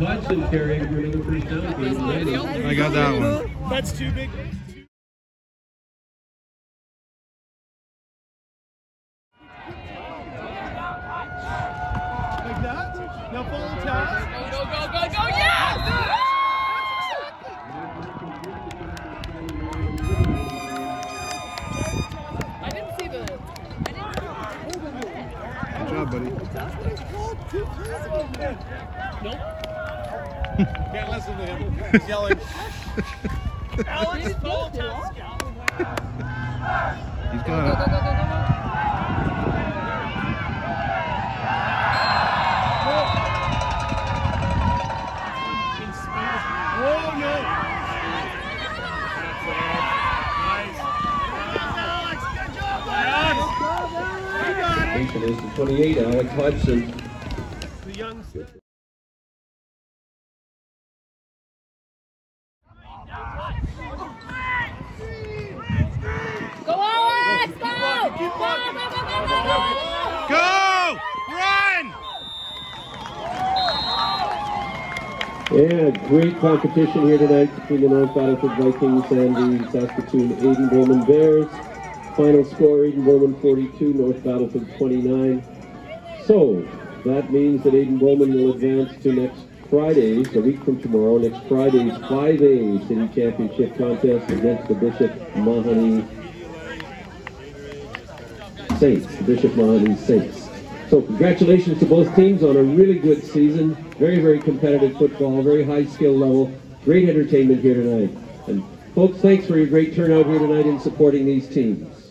Alex Hodgson carrying for another first down. I got that one. That's too big. Like that? Now follow Taz. Go, go, go, go, job, buddy. Can't listen to him. He's yelling. Alex, follow Taz. He's Go, got go, go, go, go, go. Station is the 28, Alex Hodgson. The young. Go! Go! Go, go, go, go, go, go! Go! Run! Yeah, great competition here tonight between the North Battleford Vikings and the Saskatoon Aden Bowman Bears. Final score, Aden Bowman 42, North Battleford 29. So, that means that Aden Bowman will advance to next Friday's, a week from tomorrow, next Friday's 5A City Championship contest against the Bishop Mahoney Saints, the Bishop Mahoney Saints. So congratulations to both teams on a really good season. Very, very competitive football, very high skill level. Great entertainment here tonight. And folks, thanks for your great turnout here tonight in supporting these teams.